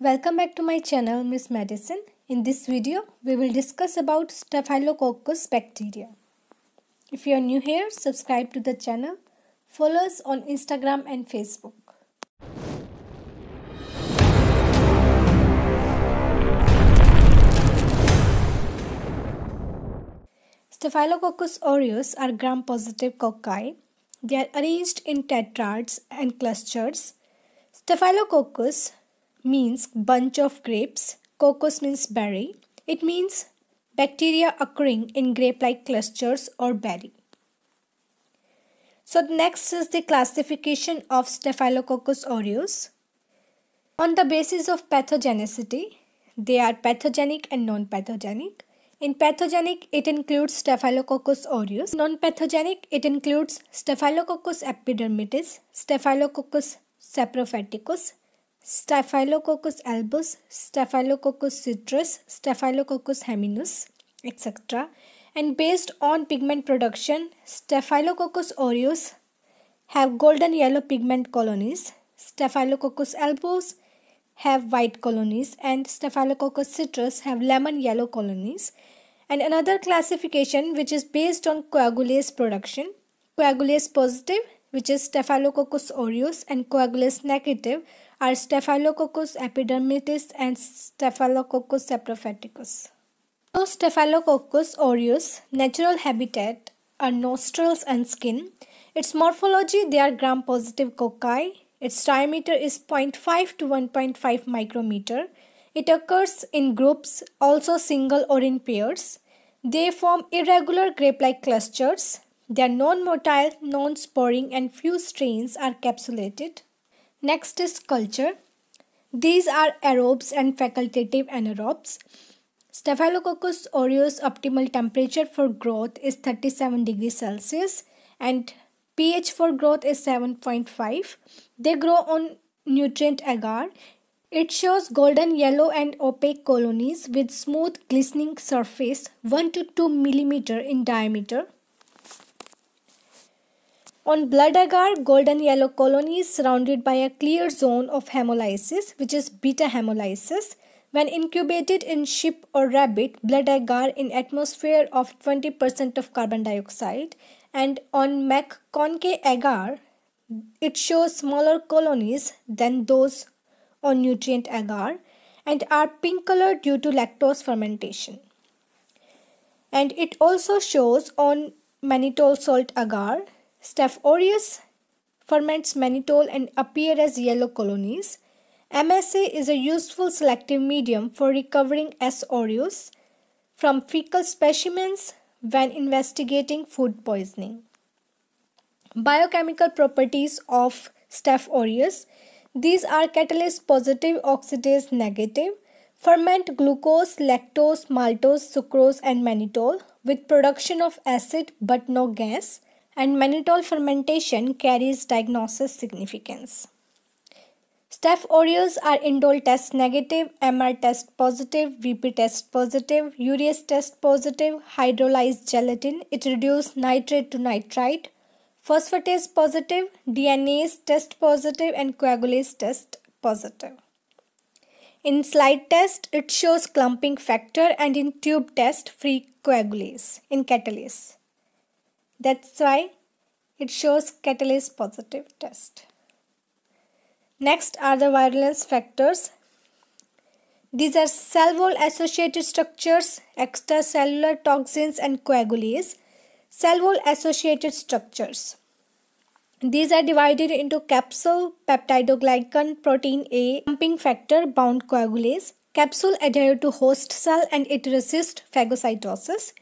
Welcome back to my channel Miss Medicine. In this video, we will discuss about Staphylococcus bacteria. If you are new here, subscribe to the channel. Follow us on Instagram and Facebook. Staphylococcus aureus are gram-positive cocci. They are arranged in tetrads and clusters. Staphylococcus means bunch of grapes. Coccus means berry. It means bacteria occurring in grape-like clusters or berry. So next is the classification of Staphylococcus aureus. On the basis of pathogenicity, they are pathogenic and non-pathogenic. In pathogenic, it includes Staphylococcus aureus. Non-pathogenic, it includes Staphylococcus epidermidis, Staphylococcus saprophyticus, Staphylococcus albus, Staphylococcus citreus, Staphylococcus hominis, etc. And based on pigment production, Staphylococcus aureus have golden yellow pigment colonies, Staphylococcus albus have white colonies and Staphylococcus citreus have lemon yellow colonies. And another classification which is based on coagulase production, coagulase positive which is Staphylococcus aureus and coagulase negative are Staphylococcus epidermidis and Staphylococcus saprophyticus. So Staphylococcus aureus natural habitat are nostrils and skin. Its morphology they are gram-positive cocci its diameter is 0.5 to 1.5 micrometer. It occurs in groups, also single or in pairs. They form irregular grape-like clusters. They are non-motile, non-sporing and few strains are capsulated. Next is culture. These are aerobes and facultative anaerobes. Staphylococcus aureus optimal temperature for growth is 37 degrees Celsius and pH for growth is 7.5. They grow on nutrient agar. It shows golden yellow and opaque colonies with smooth glistening surface 1 to 2 millimeter in diameter. On blood agar, golden yellow colonies surrounded by a clear zone of hemolysis which is beta hemolysis. When incubated in sheep or rabbit, blood agar in atmosphere of 20% of carbon dioxide and on MacConkey agar, it shows smaller colonies than those on nutrient agar and are pink colored due to lactose fermentation. And it also shows on mannitol salt agar, Staph aureus ferments mannitol and appear as yellow colonies. MSA is a useful selective medium for recovering S. aureus from fecal specimens when investigating food poisoning. Biochemical properties of Staph aureus. These are catalase positive, oxidase negative, ferment glucose, lactose, maltose, sucrose and mannitol with production of acid but no gas and mannitol fermentation carries diagnosis significance. Staph aureus are indole test negative, MR test positive, VP test positive, urease test positive, hydrolyzed gelatin. It reduces nitrate to nitrite. Phosphatase positive, DNase test positive and coagulase test positive. In slide test, it shows clumping factor and in tube test, free coagulase in catalase. That's why it shows catalase positive test. Next are the virulence factors. These are cell wall associated structures, extracellular toxins and coagulase. Cell wall associated structures. These are divided into capsule, peptidoglycan, protein A, clumping factor, bound coagulase. Capsule adhere to host cell and it resists phagocytosis.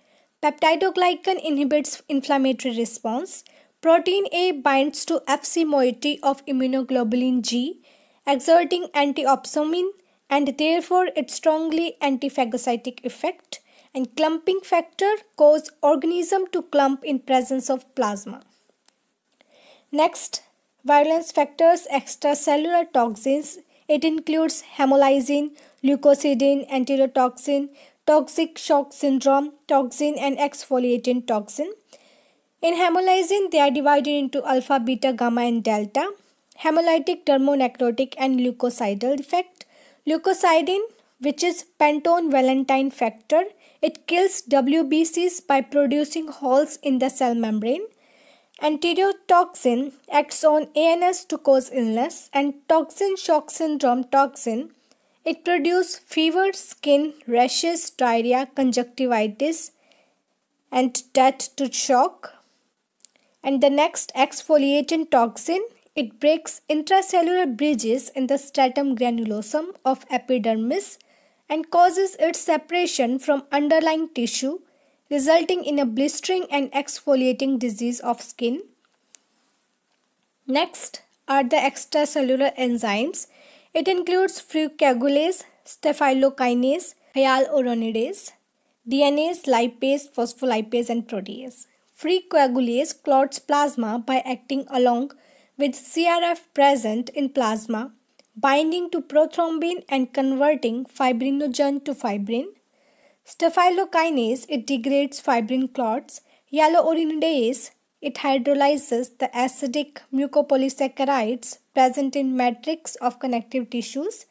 Peptidoglycan inhibits inflammatory response. Protein A binds to Fc moiety of immunoglobulin G, exerting antiopsonin and therefore its strongly antiphagocytic effect and clumping factor cause organism to clump in presence of plasma. Next, virulence factors extracellular toxins. It includes hemolysin, leukocidin, enterotoxin, toxic shock syndrome, toxin and exfoliating toxin. In hemolysin, they are divided into alpha, beta, gamma and delta. Hemolytic, thermonecrotic and leukocidal effect. Leukocidin, which is Panton-Valentine factor, it kills WBCs by producing holes in the cell membrane. Enterotoxin acts on ANS to cause illness and toxin shock syndrome toxin. It produces fever, skin, rashes, diarrhea, conjunctivitis and death to shock. And the next exfoliating toxin, it breaks intracellular bridges in the stratum granulosum of epidermis and causes its separation from underlying tissue resulting in a blistering and exfoliating disease of skin. Next are the extracellular enzymes. It includes free coagulase, staphylokinase, hyaluronidase, DNase, lipase, phospholipase and protease. Free coagulase clots plasma by acting along with CRF present in plasma, binding to prothrombin and converting fibrinogen to fibrin. Staphylokinase, it degrades fibrin clots. Hyaluronidase, it hydrolyzes the acidic mucopolysaccharides present in matrix of connective tissues.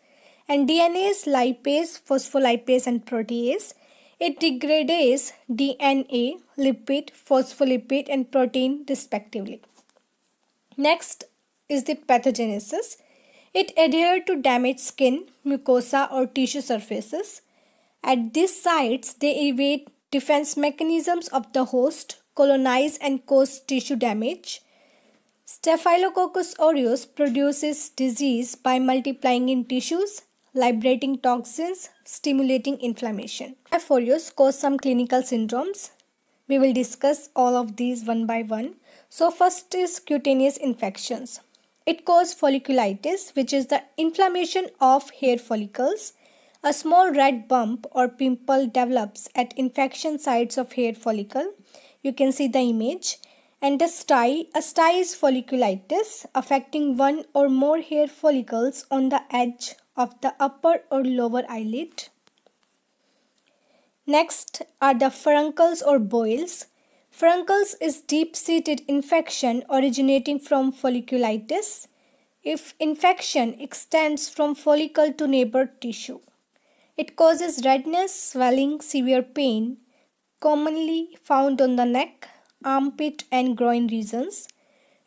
And DNase, lipase, phospholipase and protease, it degrades DNA, lipid, phospholipid and protein respectively. Next is the pathogenesis. It adheres to damaged skin, mucosa or tissue surfaces. At these sites, they evade defense mechanisms of the host, colonize and cause tissue damage. Staphylococcus aureus produces disease by multiplying in tissues liberating toxins, stimulating inflammation. S. aureus cause some clinical syndromes. We will discuss all of these one by one. So first is cutaneous infections. It causes folliculitis which is the inflammation of hair follicles. A small red bump or pimple develops at infection sites of hair follicle. You can see the image. And a stye, a stye is folliculitis affecting one or more hair follicles on the edge of the upper or lower eyelid. Next are the furuncles or boils. Furuncles is deep-seated infection originating from folliculitis if infection extends from follicle to neighbor tissue. It causes redness, swelling, severe pain, commonly found on the neck, armpit and groin regions.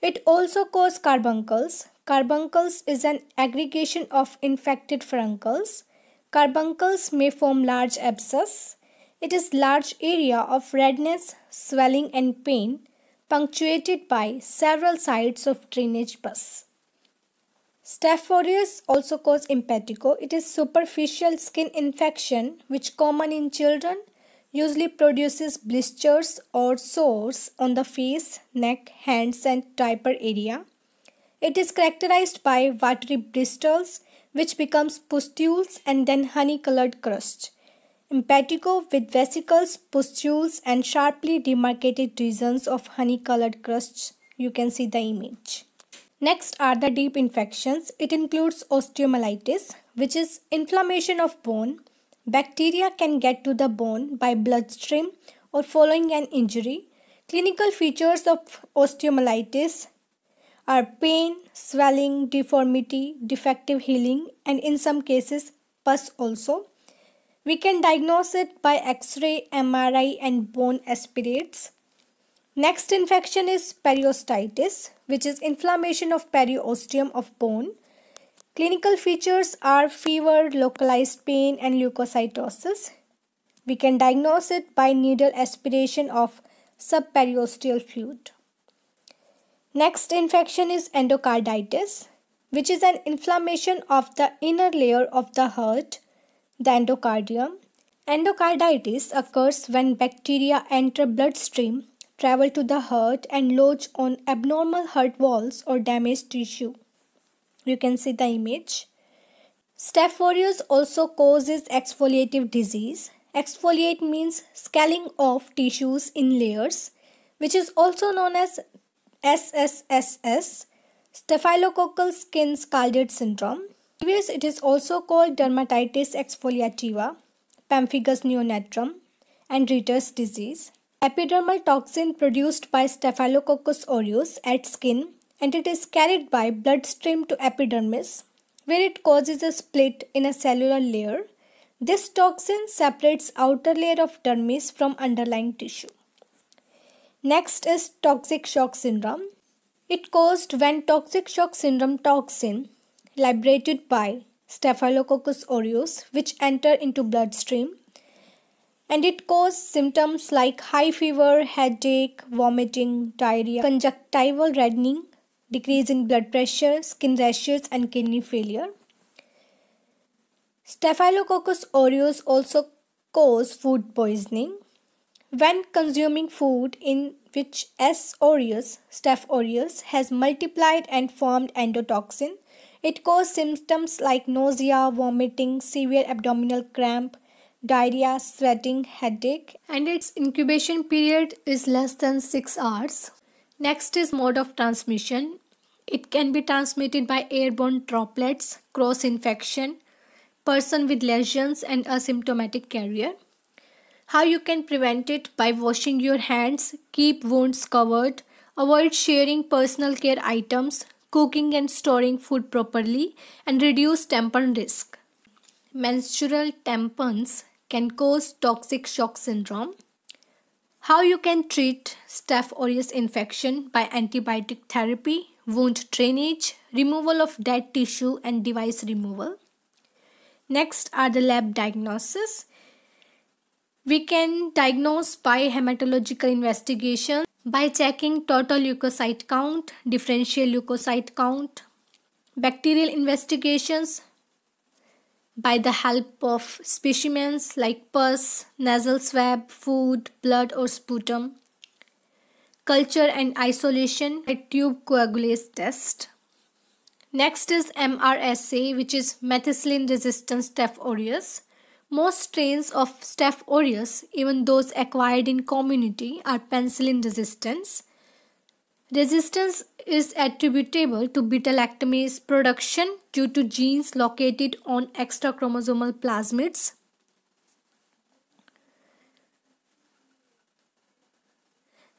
It also causes carbuncles, Carbuncles is an aggregation of infected furuncles. Carbuncles may form large abscess. It is large area of redness, swelling and pain punctuated by several sites of drainage pus. Staph aureus also cause impetigo. It is superficial skin infection which common in children usually produces blisters or sores on the face, neck, hands and diaper area. It is characterized by watery bristles which becomes pustules and then honey-colored crust. Impetigo with vesicles, pustules and sharply demarcated regions of honey-colored crusts. You can see the image. Next are the deep infections. It includes osteomyelitis, which is inflammation of bone. Bacteria can get to the bone by bloodstream or following an injury. Clinical features of osteomyelitis are pain, swelling, deformity, defective healing, and in some cases, pus also. We can diagnose it by X-ray, MRI, and bone aspirates. Next infection is periostitis, which is inflammation of periosteum of bone. Clinical features are fever, localized pain, and leukocytosis. We can diagnose it by needle aspiration of subperiosteal fluid. Next infection is endocarditis, which is an inflammation of the inner layer of the heart, the endocardium. Endocarditis occurs when bacteria enter bloodstream, travel to the heart and lodge on abnormal heart walls or damaged tissue. You can see the image. Staph aureus also causes exfoliative disease. Exfoliate means scaling off tissues in layers, which is also known as SSSS, Staphylococcal skin scalded syndrome. Previous it is also called dermatitis exfoliativa, pemphigus neonatorum, and Ritter's disease. Epidermal toxin produced by Staphylococcus aureus at skin and it is carried by bloodstream to epidermis. where it causes a split in a cellular layer. This toxin separates outer layer of dermis from underlying tissue. Next is toxic shock syndrome. It caused when toxic shock syndrome toxin liberated by Staphylococcus aureus which enter into bloodstream and it causes symptoms like high fever, headache, vomiting, diarrhea, conjunctival reddening, decrease in blood pressure, skin rashes and kidney failure. Staphylococcus aureus also cause food poisoning. When consuming food in which S. aureus, Staph aureus, has multiplied and formed endotoxin, it causes symptoms like nausea, vomiting, severe abdominal cramp, diarrhea, sweating, headache, and its incubation period is less than 6 hours. Next is mode of transmission. It can be transmitted by airborne droplets, cross infection, person with lesions, and asymptomatic carrier. How you can prevent it by washing your hands, keep wounds covered, avoid sharing personal care items, cooking and storing food properly, and reduce tampon risk. Menstrual tampons can cause toxic shock syndrome. How you can treat Staph aureus infection by antibiotic therapy, wound drainage, removal of dead tissue and device removal. Next are the lab diagnosis. We can diagnose by hematological investigation by checking total leukocyte count, differential leukocyte count, bacterial investigations by the help of specimens like pus, nasal swab, food, blood or sputum, culture and isolation a tube coagulase test. Next is MRSA which is methicillin resistant Staph aureus. Most strains of Staph aureus, even those acquired in community, are penicillin resistant. Resistance is attributable to beta lactamase production due to genes located on extrachromosomal plasmids.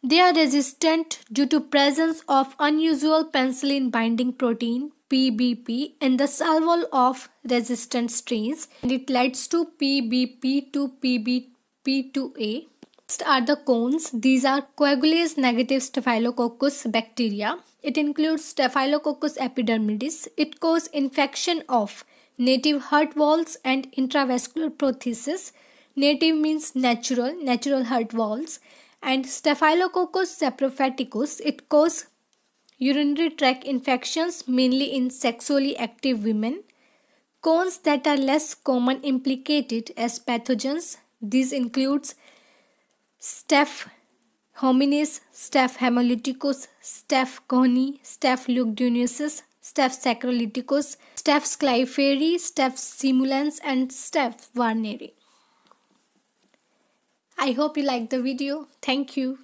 They are resistant due to presence of unusual penicillin binding protein PBP in the cell wall of resistant strains and it leads to PBP to PBP2A. Next are the CoNS. These are coagulase negative staphylococcus bacteria. It includes staphylococcus epidermidis. It causes infection of native heart valves and intravascular prothesis. Native means natural, natural heart valves. And staphylococcus saprophyticus. It causes urinary tract infections mainly in sexually active women. CoNS that are less common implicated as pathogens. These includes Staph hominis, Staph hemolyticus, Staph cohnii, Staph lugdunensis, Staph saccharolyticus, Staph schleiferi, Staph simulans and Staph warneri. I hope you liked the video. Thank you.